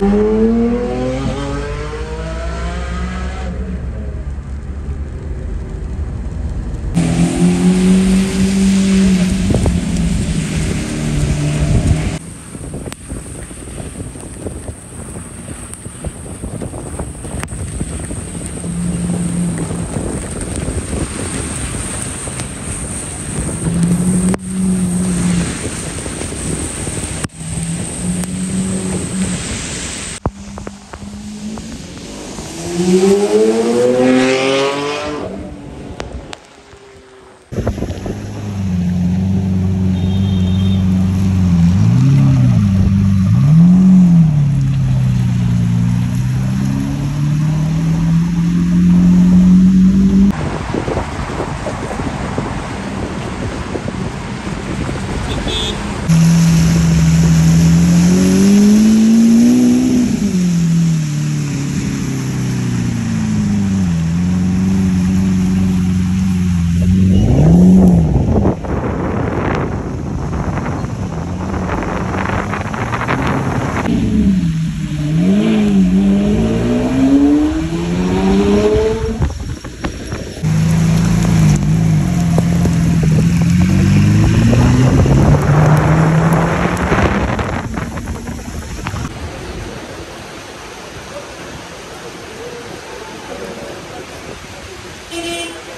Ooh. Ooh. Kini